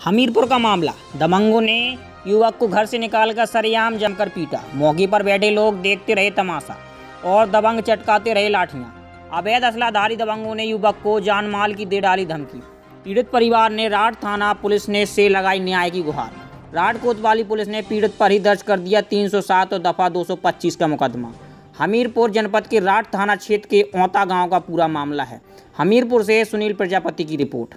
हमीरपुर का मामला। दबंगों ने युवक को घर से निकालकर सरेआम जमकर पीटा। मौके पर बैठे लोग देखते रहे तमाशा और दबंग चटकाते रहे लाठियाँ। अवैध असलाधारी दबंगों ने युवक को जान माल की दे डाली धमकी। पीड़ित परिवार ने राठ थाना पुलिस ने से लगाई न्याय की गुहार। राठ कोतवाली पुलिस ने पीड़ित पर ही दर्ज कर दिया 307 और दफ़ा 225 का मुकदमा। हमीरपुर जनपद के राठ थाना क्षेत्र के औता गाँव का पूरा मामला है। हमीरपुर से सुनील प्रजापति की रिपोर्ट।